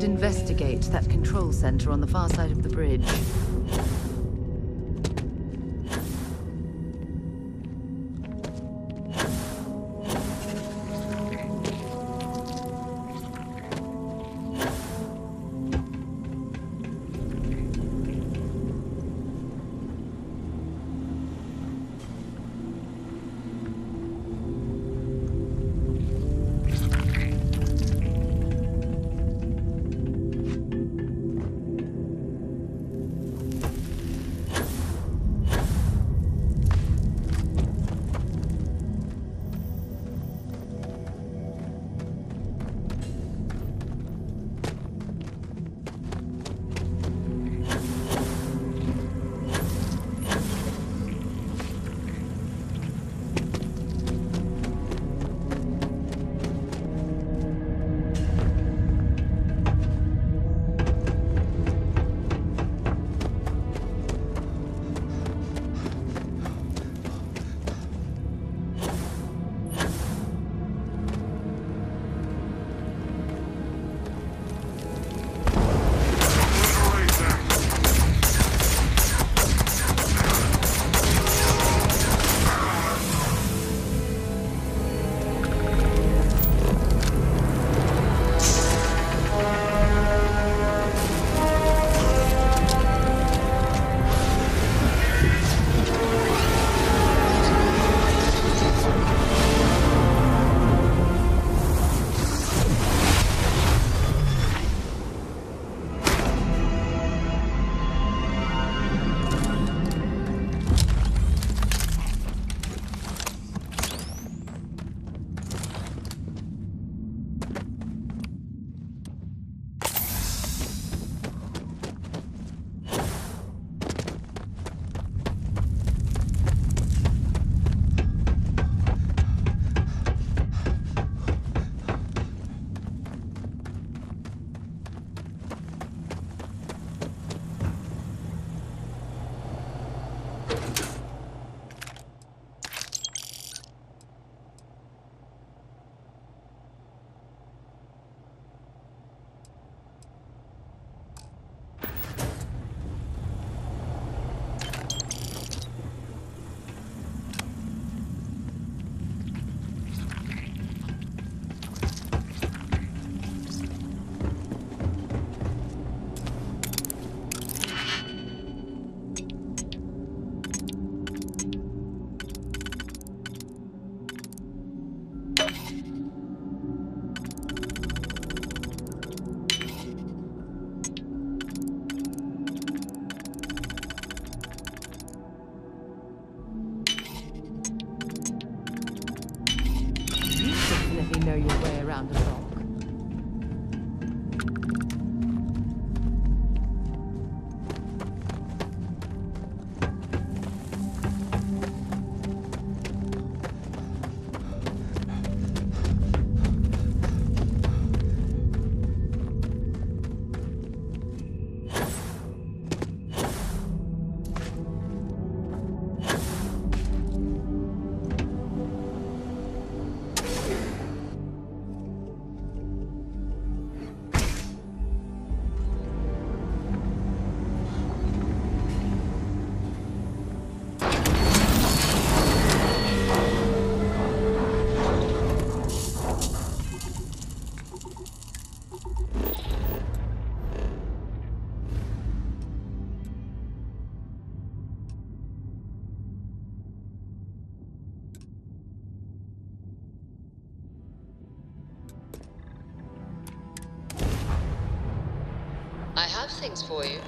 should investigate that control center on the far side of the bridge. Things for you.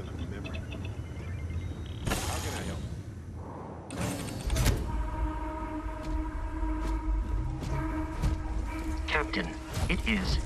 is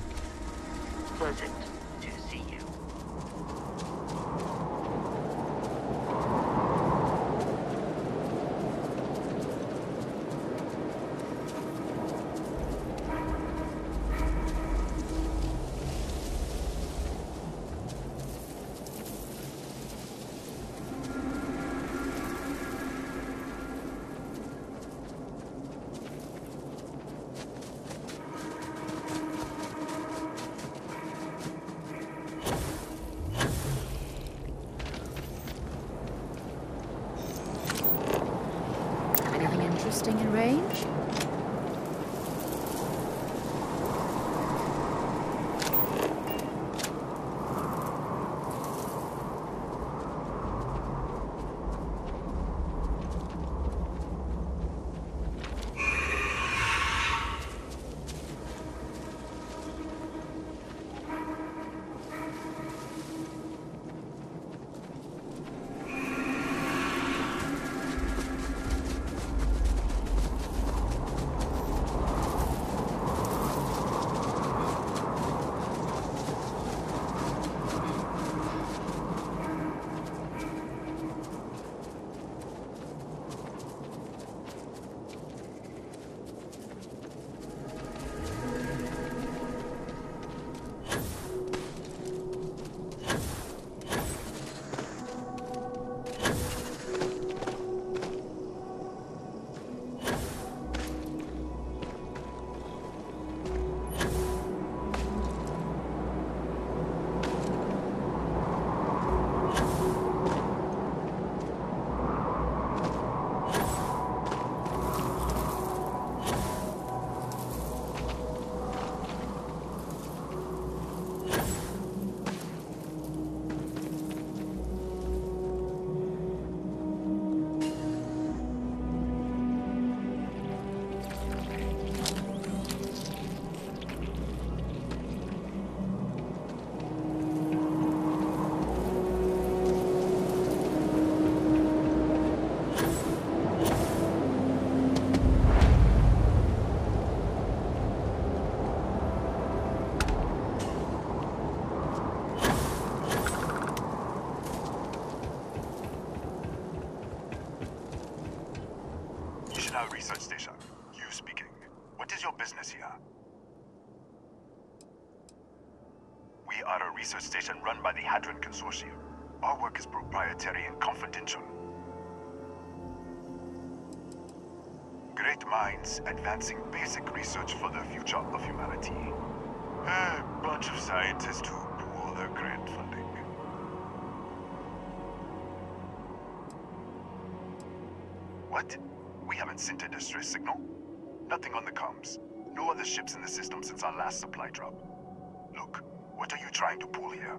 your business here? We are a research station run by the Hadron Consortium. Our work is proprietary and confidential. Great minds advancing basic research for the future of humanity. A bunch of scientists who pool their grant funding. What? We haven't sent a distress signal? Nothing on the comms. No other ships in the system since our last supply drop. Look, what are you trying to pull here?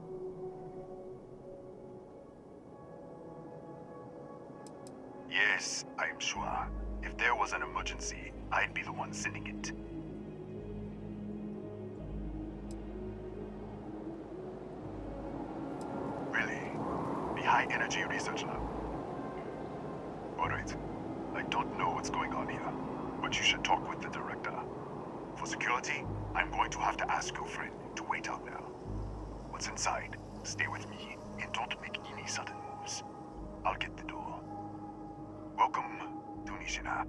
Yes, I'm sure. If there was an emergency, I'd be the one sending it. Really? The High Energy Research Lab? Alright. I don't know what's going on here, but you should talk with the director. For security, I'm going to have to ask your friend to wait out there. What's inside, stay with me and don't make any sudden moves. I'll get the door. Welcome to Nishina.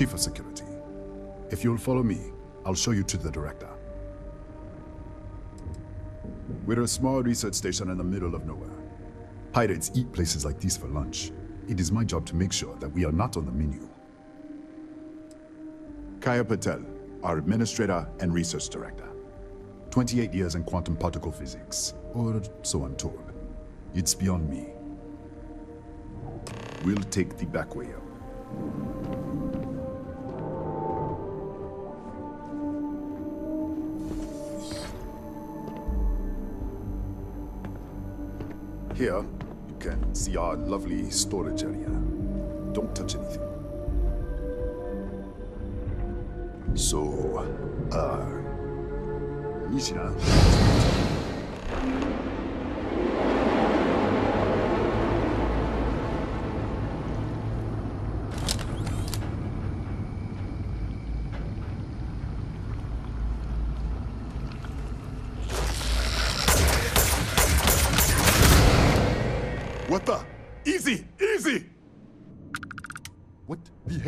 Chief of Security. If you'll follow me, I'll show you to the director. We're a small research station in the middle of nowhere. Pirates eat places like these for lunch. It is my job to make sure that we are not on the menu. Kaya Patel, our administrator and research director. 28 years in quantum particle physics, or so I'm told. It's beyond me. We'll take the back way up. Here, you can see our lovely storage area. Don't touch anything. So, uh, Nishina.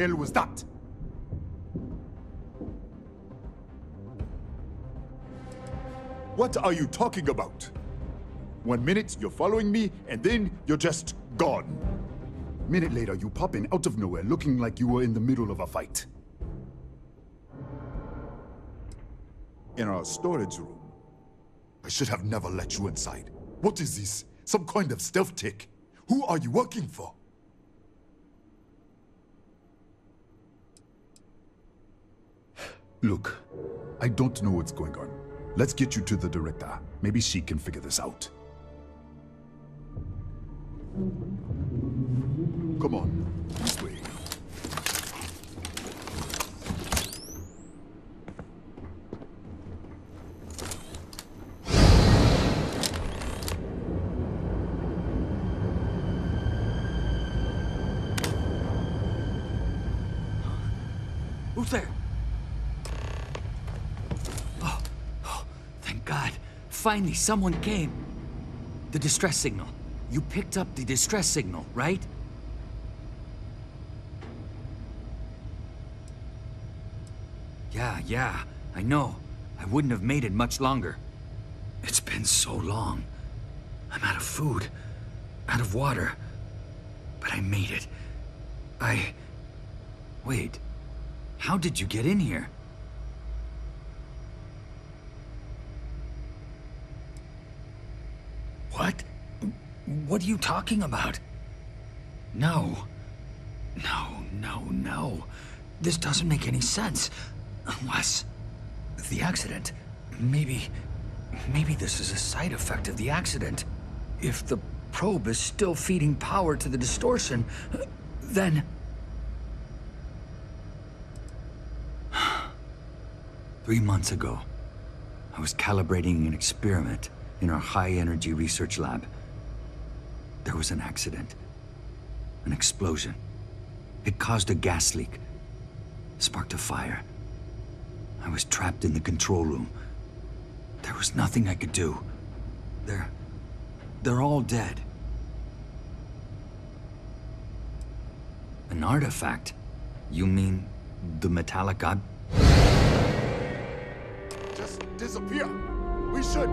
Hell was that? What are you talking about? One minute you're following me, and then you're just gone. Minute later, you pop in out of nowhere looking like you were in the middle of a fight. In our storage room. I should have never let you inside. What is this? Some kind of stealth tick? Who are you working for? Look, I don't know what's going on. Let's get you to the director. Maybe she can figure this out. Come on, this way. Who's there? Oh, oh, thank God. Finally, someone came. The distress signal. You picked up the distress signal, right? Yeah, yeah, I know. I wouldn't have made it much longer. It's been so long. I'm out of food, out of water. But I made it. I... Wait. How did you get in here? What? What are you talking about? No. No, no, no. This doesn't make any sense. Unless... the accident. Maybe... Maybe this is a side effect of the accident. If the probe is still feeding power to the distortion, then... Three months ago, I was calibrating an experiment in our high-energy research lab. There was an accident. An explosion. It caused a gas leak. Sparked a fire. I was trapped in the control room. There was nothing I could do. They're... they're all dead. An artifact? You mean the metallic ob... Just disappear. We should.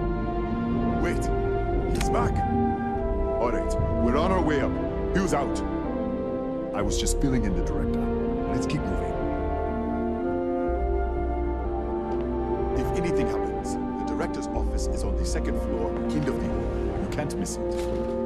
Wait. He's back. All right. We're on our way up. Hugh's out. I was just filling in the director. Let's keep moving. If anything happens, the director's office is on the second floor, end of the hall. You can't miss it.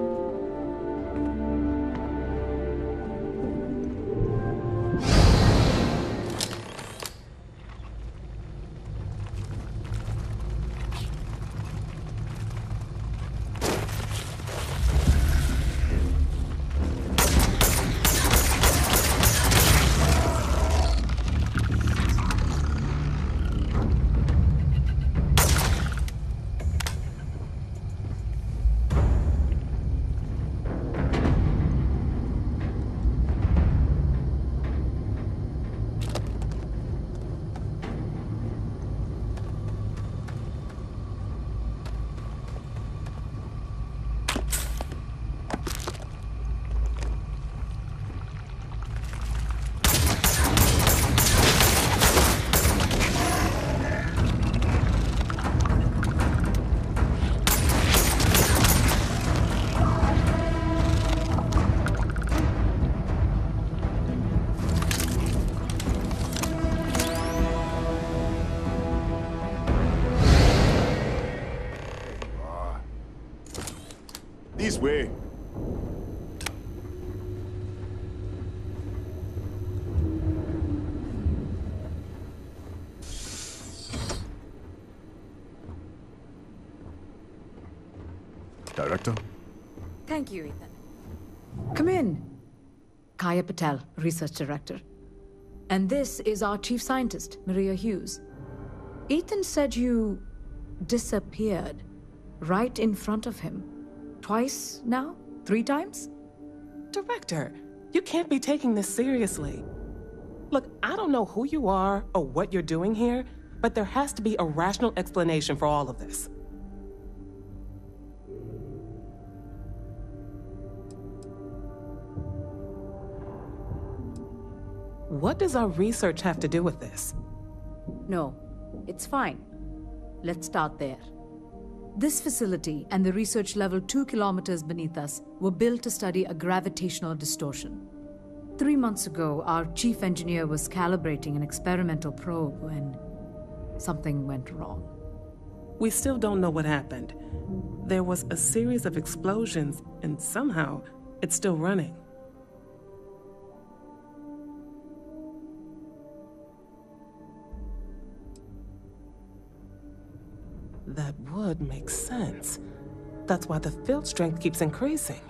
Thank you, Ethan. Come in. Kaya Patel, Research Director. And this is our Chief Scientist, Maria Hughes. Ethan said you disappeared right in front of him. Twice now? Three times? Director, you can't be taking this seriously. Look, I don't know who you are or what you're doing here, but there has to be a rational explanation for all of this. What does our research have to do with this? No, it's fine. Let's start there. This facility and the research level two kilometers beneath us were built to study a gravitational distortion. Three months ago, our chief engineer was calibrating an experimental probe when something went wrong. We still don't know what happened. There was a series of explosions, and somehow it's still running. That would make sense. That's why the field strength keeps increasing.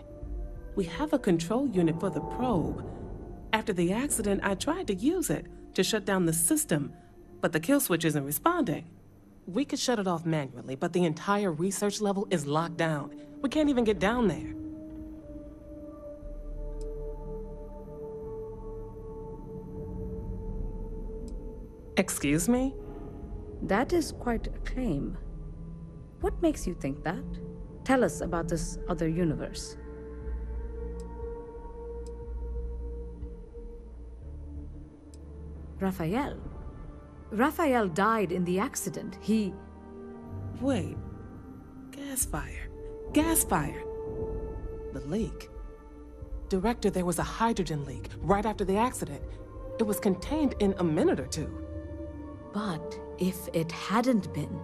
We have a control unit for the probe. After the accident, I tried to use it to shut down the system, but the kill switch isn't responding. We could shut it off manually, but the entire research level is locked down. We can't even get down there. Excuse me? That is quite a claim. What makes you think that? Tell us about this other universe. Raphael. Raphael died in the accident. He. Wait. Gas fire. Gas fire. The leak. Director, there was a hydrogen leak right after the accident. It was contained in a minute or two. But if it hadn't been,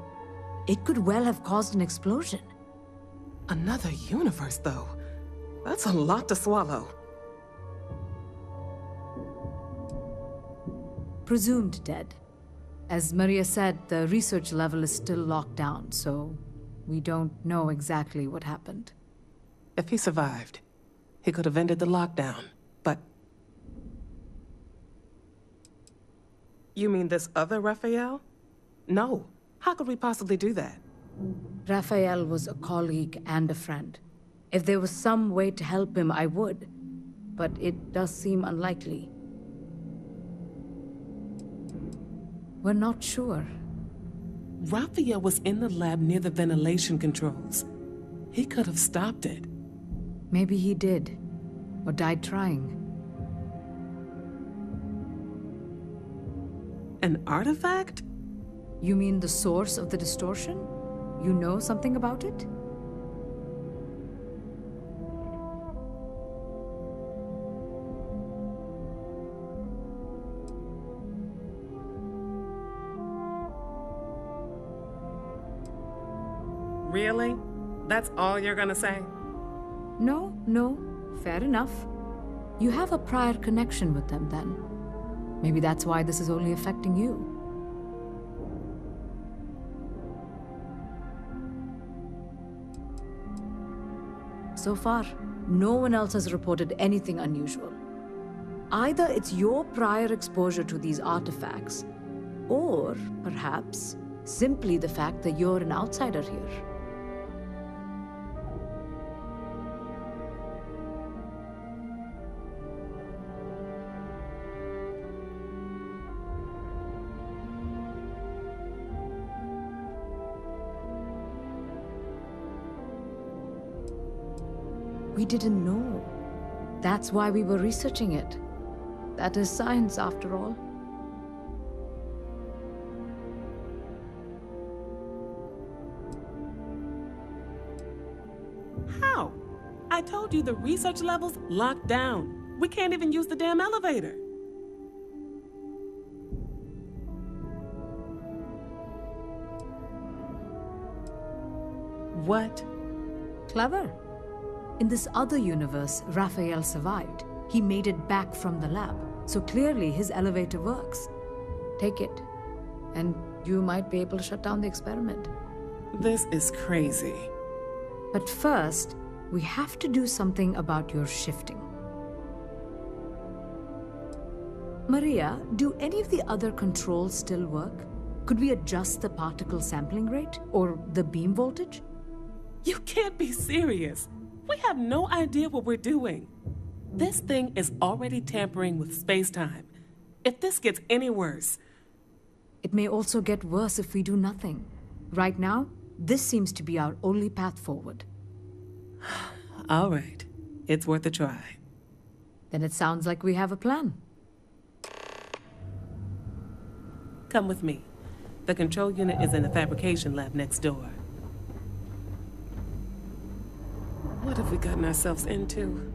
it could well have caused an explosion. Another universe, though. That's a lot to swallow. Presumed dead. As Maria said, the research level is still locked down, so we don't know exactly what happened. If he survived, he could have ended the lockdown, but... You mean this other Raphael? No. How could we possibly do that? Raphael was a colleague and a friend. If there was some way to help him, I would. But it does seem unlikely. We're not sure. Raphael was in the lab near the ventilation controls. He could have stopped it. Maybe he did. Or died trying. An artifact? You mean the source of the distortion? You know something about it? Really? That's all you're gonna say? No, no. Fair enough. You have a prior connection with them then. Maybe that's why this is only affecting you. So far, no one else has reported anything unusual. Either it's your prior exposure to these artifacts, or perhaps simply the fact that you're an outsider here. We didn't know. That's why we were researching it. That is science, after all. How? I told you the research level's locked down. We can't even use the damn elevator. What? Clever. In this other universe, Raphael survived. He made it back from the lab. So clearly his elevator works. Take it. And you might be able to shut down the experiment. This is crazy. But first, we have to do something about your shifting. Maria, do any of the other controls still work? Could we adjust the particle sampling rate? Or the beam voltage? You can't be serious. We have no idea what we're doing. This thing is already tampering with space-time. If this gets any worse... It may also get worse if we do nothing. Right now, this seems to be our only path forward. All right. It's worth a try. Then it sounds like we have a plan. Come with me. The control unit is in the fabrication lab next door. What have we gotten ourselves into?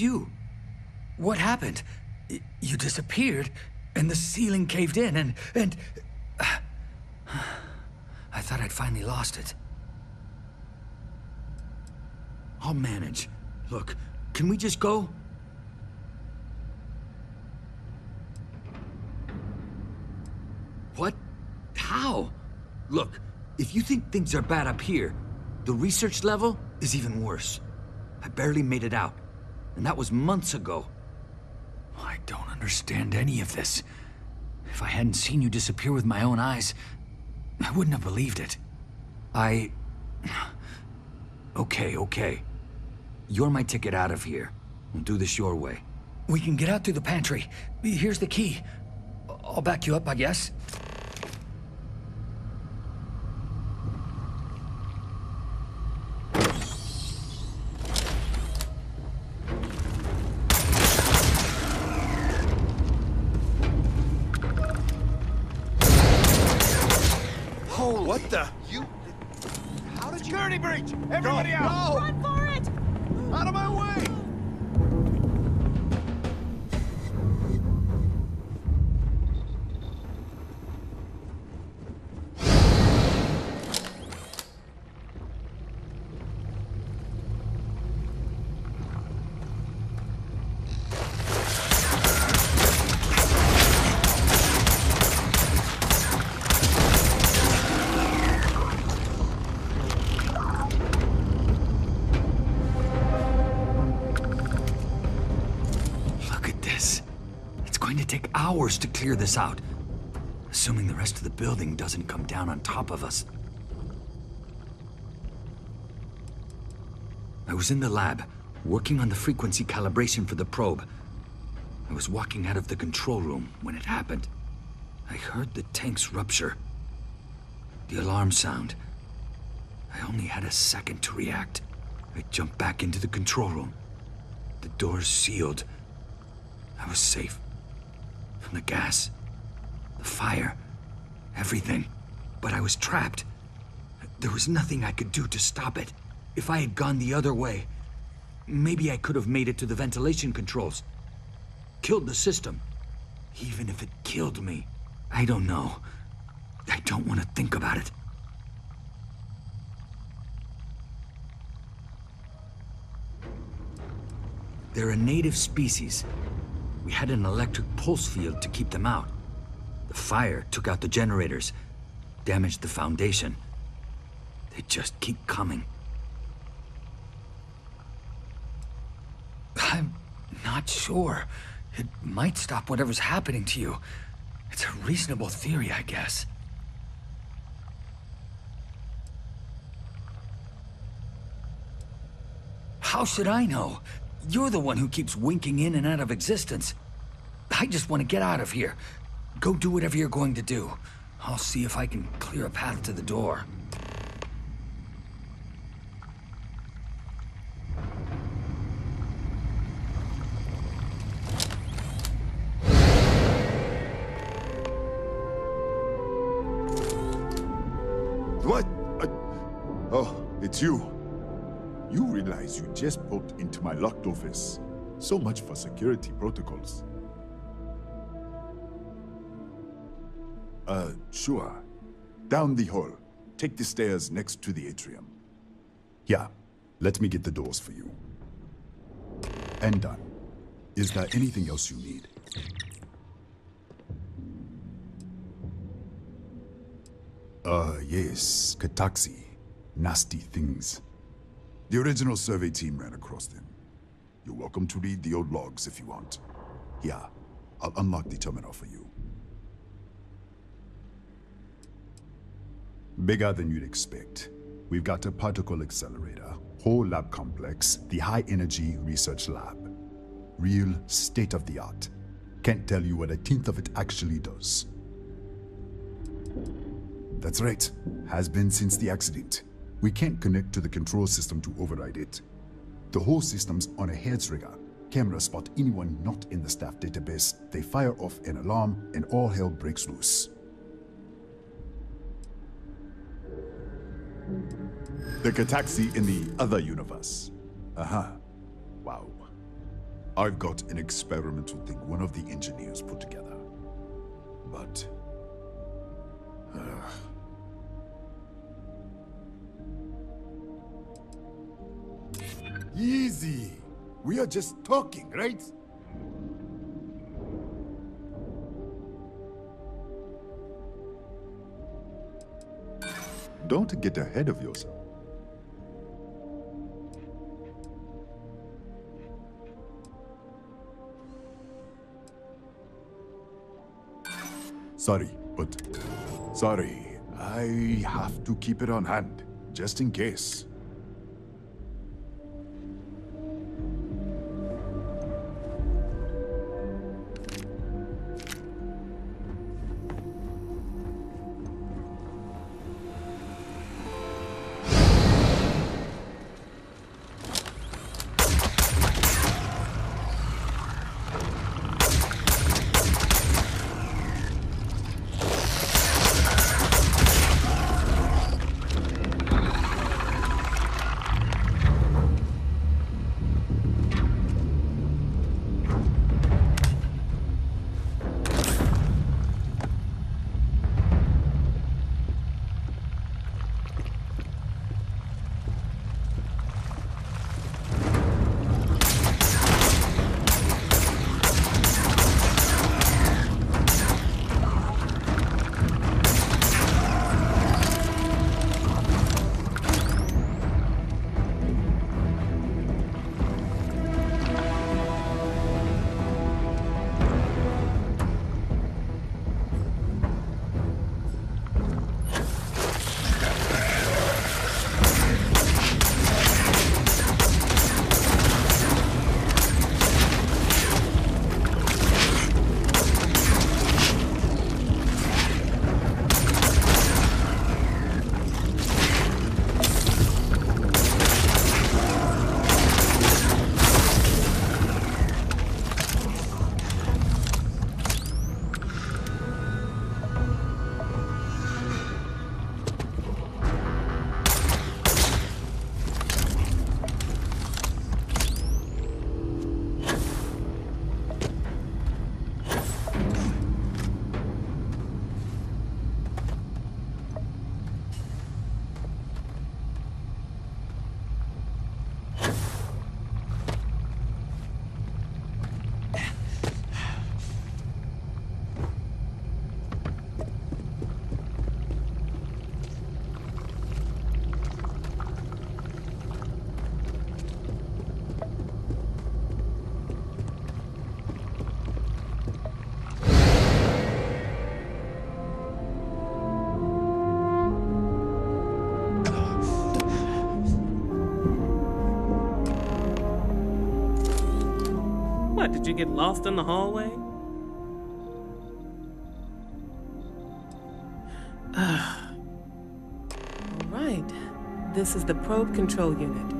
You. What happened? You disappeared, and the ceiling caved in, and. and. I thought I'd finally lost it. I'll manage. Look, can we just go? What? How? Look, if you think things are bad up here, the research level is even worse. I barely made it out, and that was months ago. I don't understand any of this. If I hadn't seen you disappear with my own eyes, I wouldn't have believed it. I... Okay, okay. You're my ticket out of here. We'll do this your way. We can get out through the pantry. Here's the key. I'll back you up, I guess. To clear this out. Assuming the rest of the building doesn't come down on top of us. I was in the lab, working on the frequency calibration for the probe. I was walking out of the control room when it happened. I heard the tanks rupture. The alarm sound. I only had a second to react. I jumped back into the control room. The doors sealed. I was safe. From the gas, the fire, everything. But I was trapped. There was nothing I could do to stop it. If I had gone the other way, maybe I could have made it to the ventilation controls. Killed the system. Even if it killed me. I don't know. I don't want to think about it. They're a native species. We had an electric pulse field to keep them out. The fire took out the generators, damaged the foundation. They just keep coming. I'm not sure. It might stop whatever's happening to you. It's a reasonable theory, I guess. How should I know? You're the one who keeps winking in and out of existence. I just want to get out of here. Go do whatever you're going to do. I'll see if I can clear a path to the door. What? Uh, oh, it's you. You realize you just poked into my locked office. So much for security protocols. Uh, sure. Down the hall. Take the stairs next to the atrium. Yeah, let me get the doors for you. And done. Is there anything else you need? Uh, yes, Kataxi. Nasty things. The original survey team ran across them. You're welcome to read the old logs if you want. Yeah, I'll unlock the terminal for you. Bigger than you'd expect. We've got a particle accelerator, whole lab complex, the high energy research lab. Real state of the art. Can't tell you what a tenth of it actually does. That's right. Has been since the accident. We can't connect to the control system to override it. The whole system's on a head trigger. Cameras spot anyone not in the staff database. They fire off an alarm and all hell breaks loose. The Kataxi in the other universe. Uh-huh. Wow. I've got an experimental thing one of the engineers put together. But... Uh, easy! We are just talking, right? Don't get ahead of yourself. Sorry, but... Sorry. I have to keep it on hand, just in case. Did you get lost in the hallway? Alright, this is the probe control unit.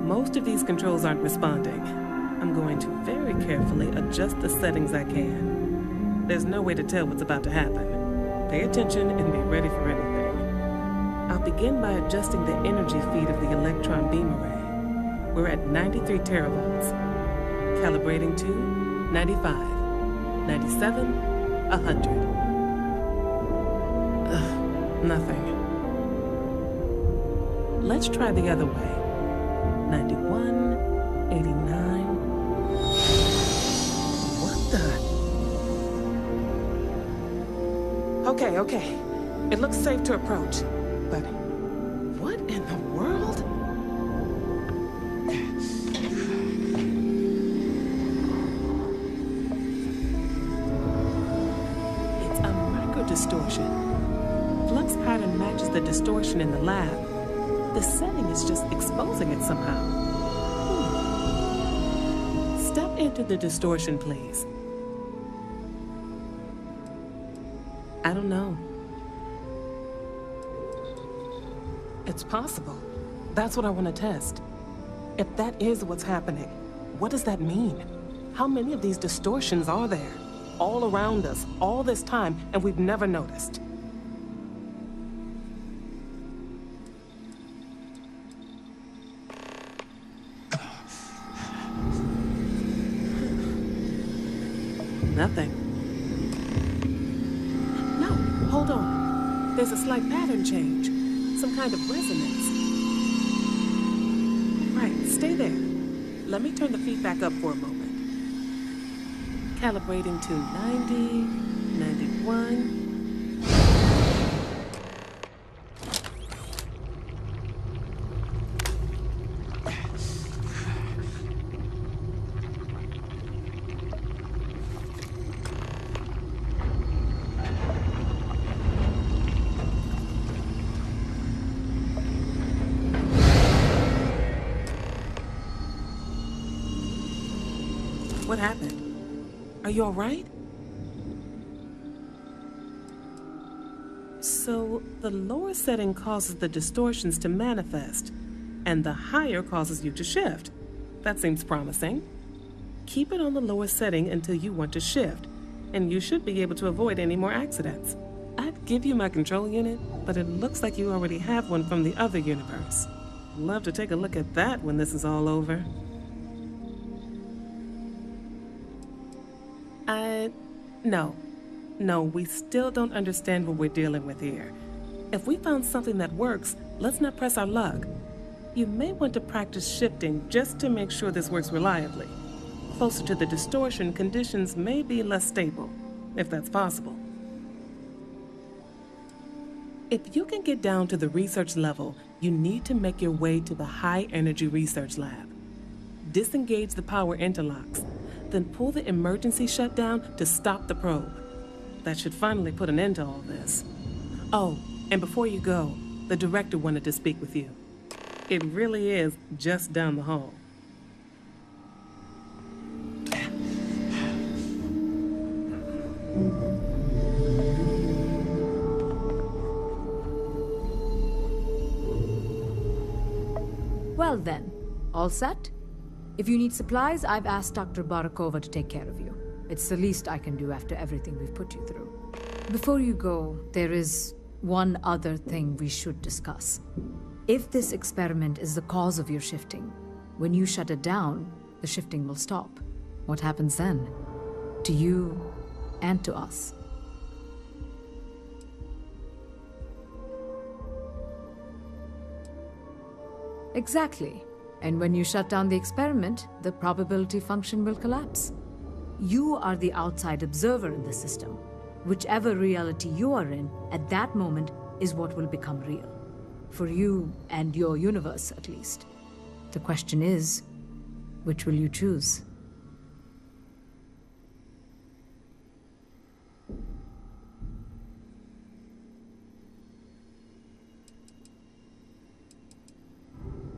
Most of these controls aren't responding. I'm going to very carefully adjust the settings I can. There's no way to tell what's about to happen. Pay attention and be ready for anything. I'll begin by adjusting the energy feed of the electron beam array. We're at 93 teravolts. Calibrating to 95, 97, 100. Ugh, nothing. Let's try the other way. 91, 89. What the? Okay, okay. It looks safe to approach. But what in the world? Distortion. Flux pattern matches the distortion in the lab. The setting is just exposing it somehow. Hmm. Step into the distortion, please. I don't know. It's possible. That's what I want to test. If that is what's happening, what does that mean? How many of these distortions are there? All around us, all this time, and we've never noticed. Nothing. No, hold on. There's a slight pattern change. Some kind of resonance. Right, stay there. Let me turn the feedback up for a moment. Calibrating to 90, 91. You alright? So, the lower setting causes the distortions to manifest, and the higher causes you to shift. That seems promising. Keep it on the lower setting until you want to shift, and you should be able to avoid any more accidents. I'd give you my control unit, but it looks like you already have one from the other universe. Love to take a look at that when this is all over. No. No, we still don't understand what we're dealing with here. If we found something that works, let's not press our luck. You may want to practice shifting just to make sure this works reliably. Closer to the distortion, conditions may be less stable, if that's possible. If you can get down to the research level, you need to make your way to the High Energy Research Lab. Disengage the power interlocks, then pull the emergency shutdown to stop the probe. That should finally put an end to all this. Oh, and before you go, the director wanted to speak with you. It really is just down the hall. Well then, all set? If you need supplies, I've asked Dr. Barakova to take care of you. It's the least I can do after everything we've put you through. Before you go, there is one other thing we should discuss. If this experiment is the cause of your shifting, when you shut it down, the shifting will stop. What happens then? To you and to us. Exactly. And when you shut down the experiment, the probability function will collapse. You are the outside observer in the system. Whichever reality you are in at that moment is what will become real. For you and your universe, at least. The question is which will you choose?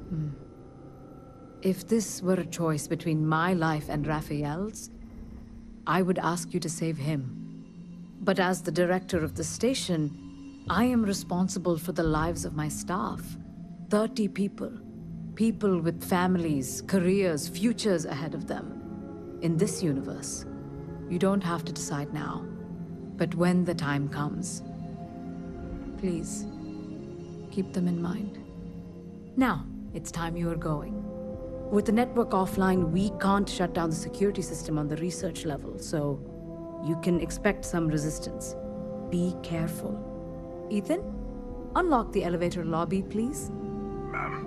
Hmm. If this were a choice between my life and Raphael's, I would ask you to save him. But as the director of the station, I am responsible for the lives of my staff. 30 people. People with families, careers, futures ahead of them. In this universe, you don't have to decide now. But when the time comes, please, keep them in mind. Now, it's time you are going. With the network offline, we can't shut down the security system on the research level, so you can expect some resistance. Be careful. Ethan, unlock the elevator lobby, please. Ma'am,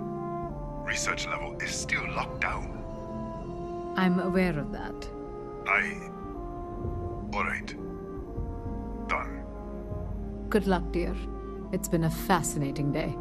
research level is still locked down. I'm aware of that. I. Alright. Done. Good luck, dear. It's been a fascinating day.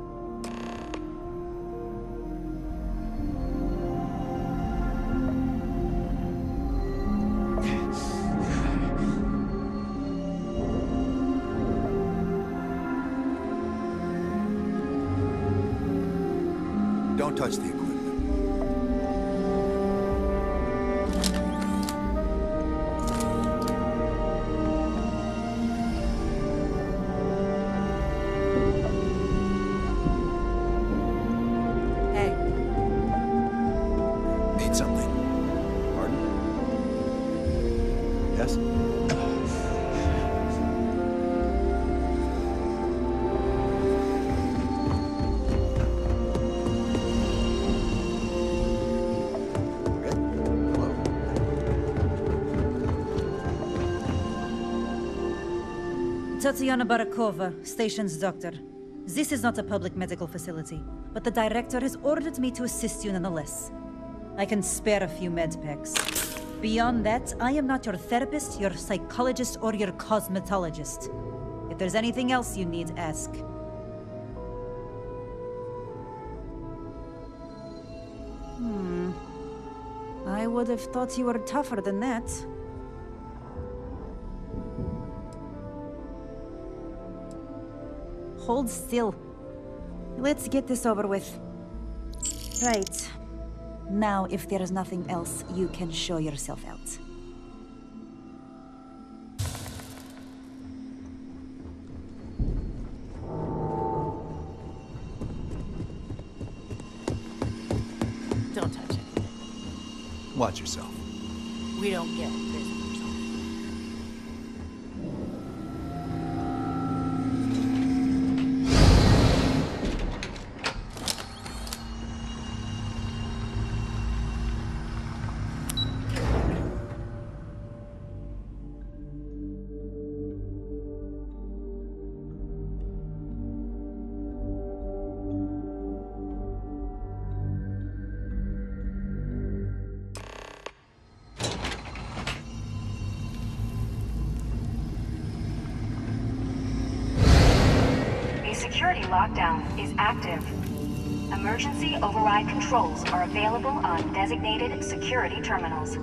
Tatiana Barakova, station's doctor. This is not a public medical facility, but the director has ordered me to assist you nonetheless. I can spare a few med packs. Beyond that, I am not your therapist, your psychologist, or your cosmetologist. If there's anything else you need, ask. Hmm. I would have thought you were tougher than that. Hold still. Let's get this over with. Right. Now, if there is nothing else, you can show yourself out. Don't touch it. Watch yourself. Security lockdown is active. Emergency override controls are available on designated security terminals.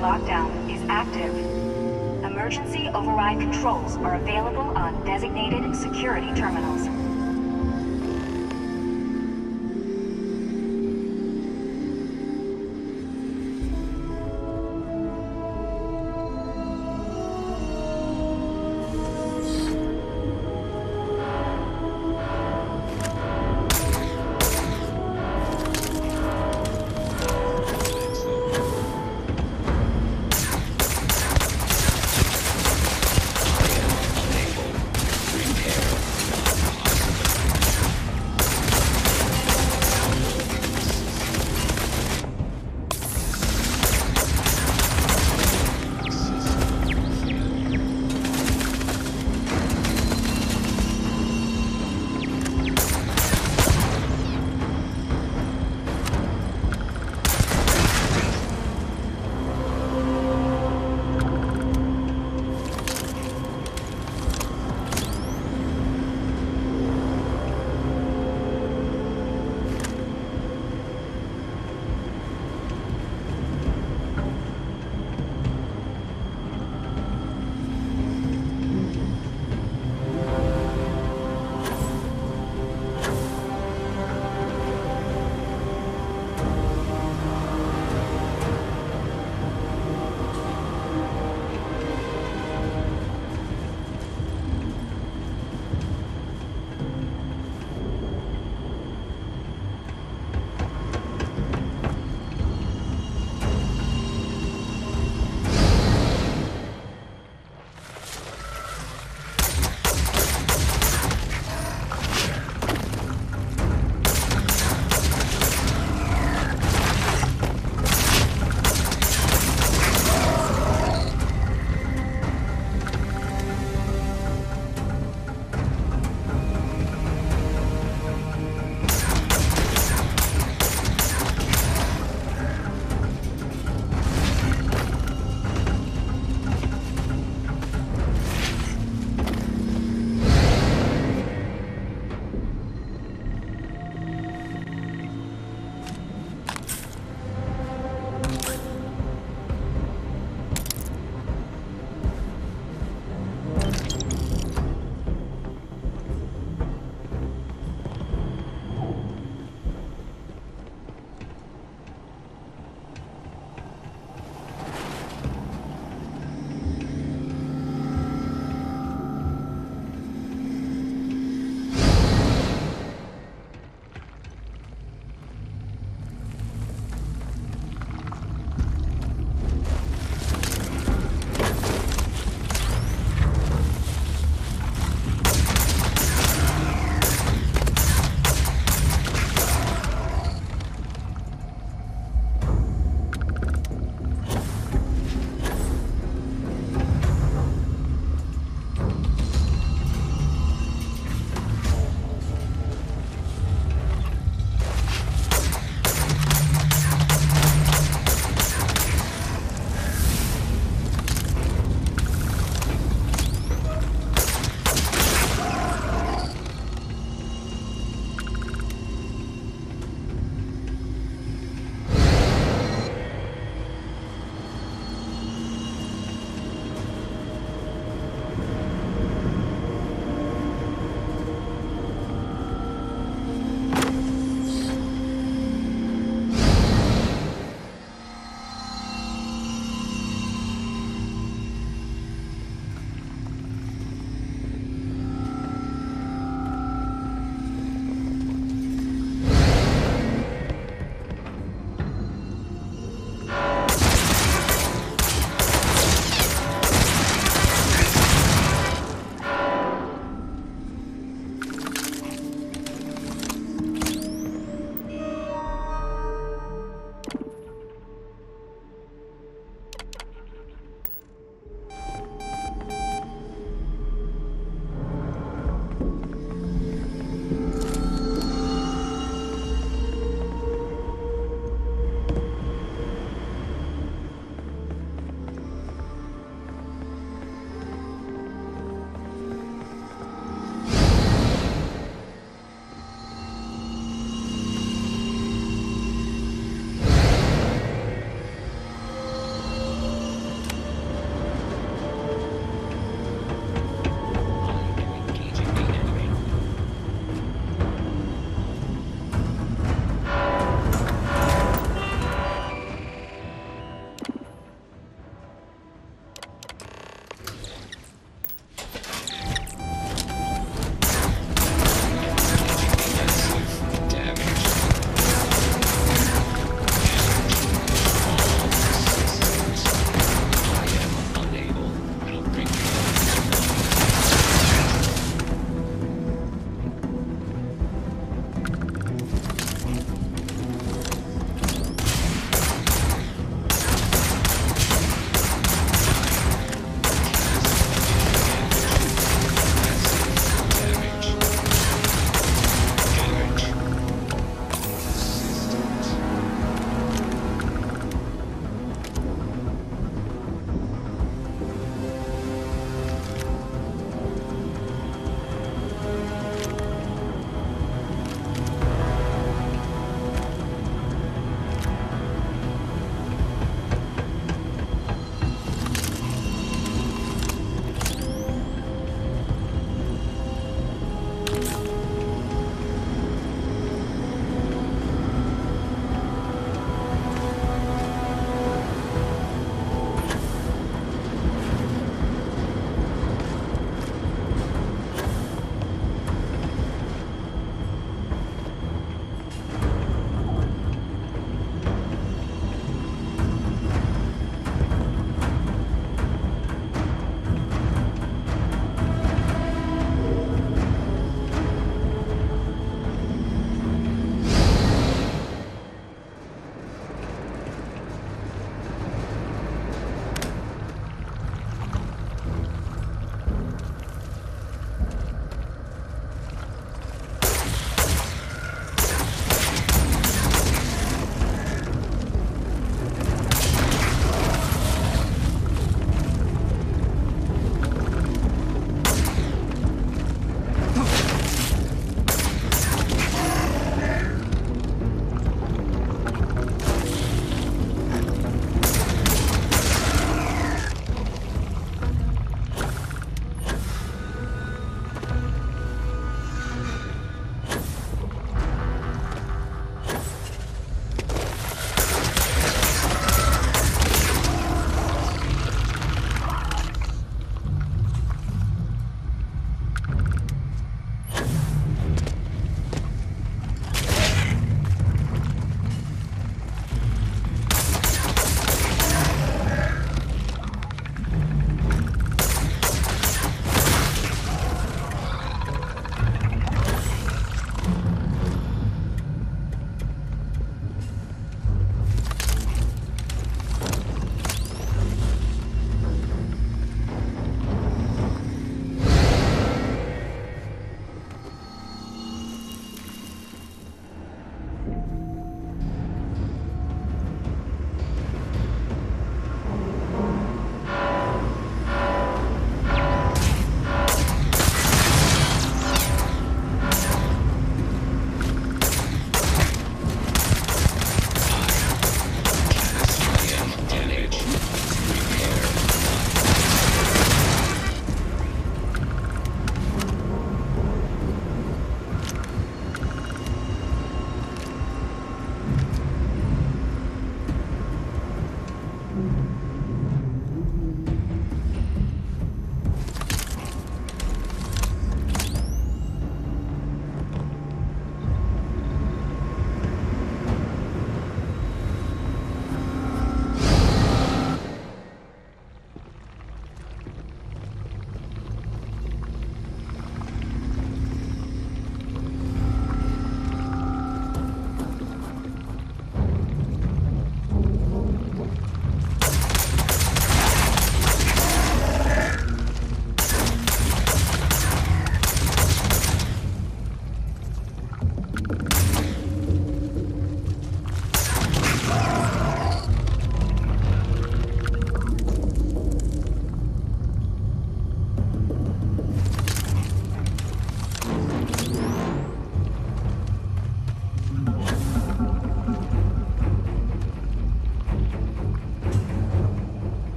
Lockdown is active. Emergency override controls are available on designated security terminals.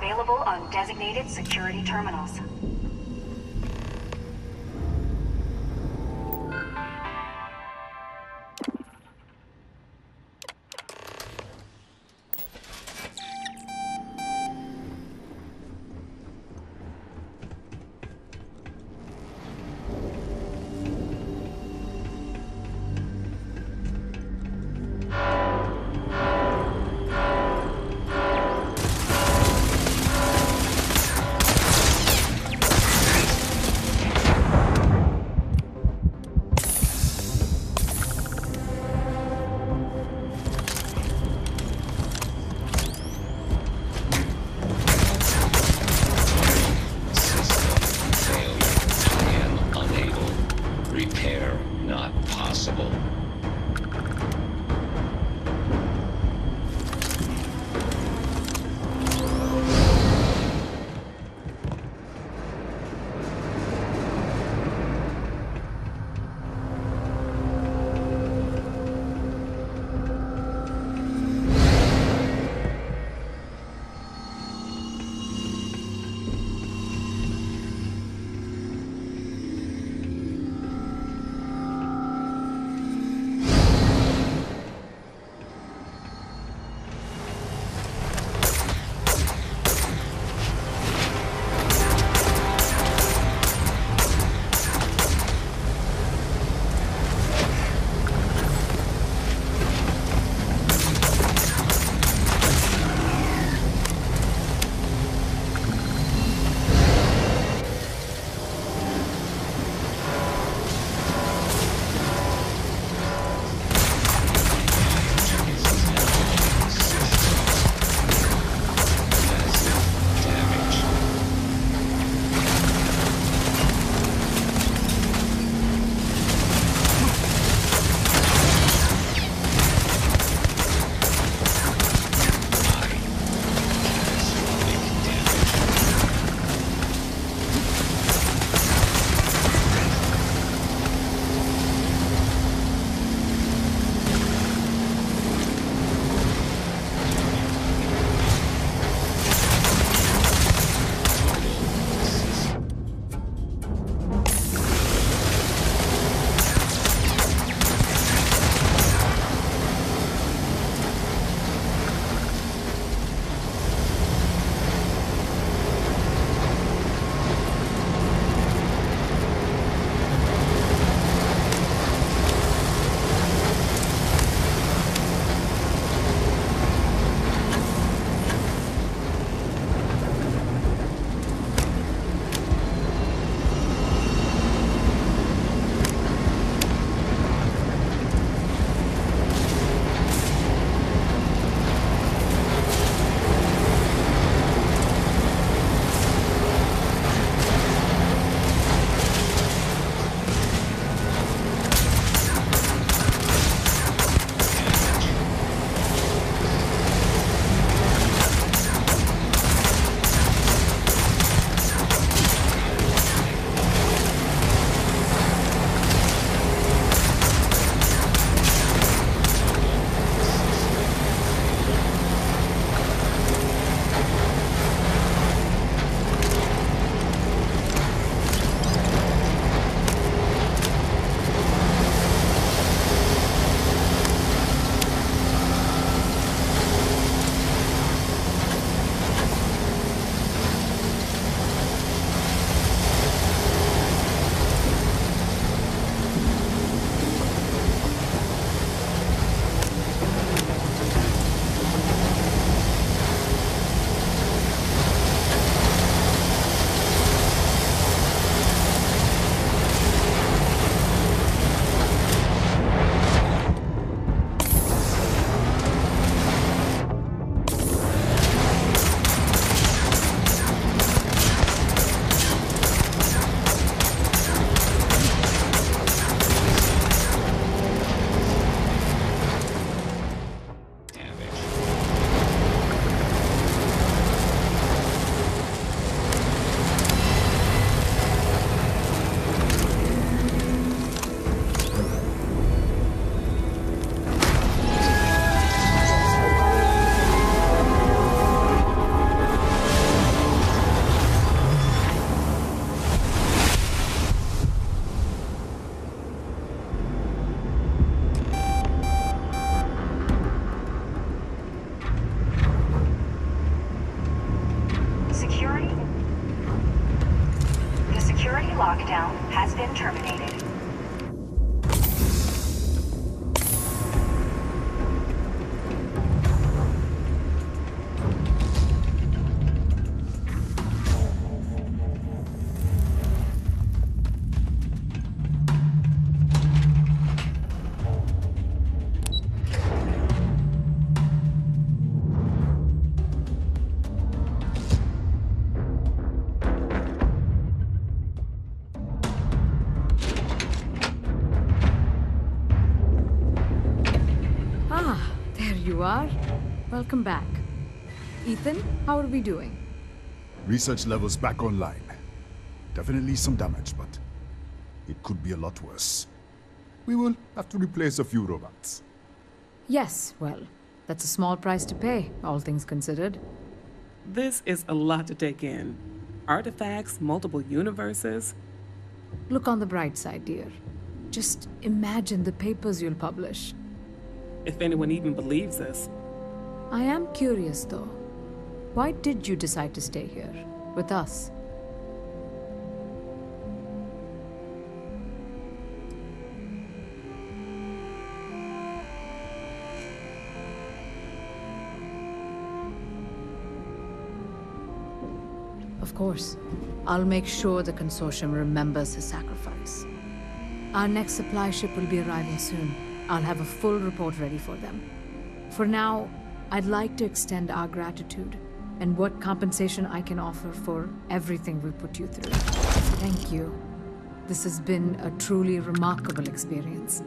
Available on designated security terminals. You are. Welcome back. Ethan, how are we doing? Research levels back online. Definitely some damage, but it could be a lot worse. We will have to replace a few robots. Yes, well, that's a small price to pay, all things considered. This is a lot to take in. Artifacts, multiple universes. Look on the bright side, dear. Just imagine the papers you'll publish. If anyone even believes us. I am curious, though. Why did you decide to stay here, with us? Of course. I'll make sure the Consortium remembers his sacrifice. Our next supply ship will be arriving soon. I'll have a full report ready for them. For now, I'd like to extend our gratitude and what compensation I can offer for everything we put you through. Thank you. This has been a truly remarkable experience.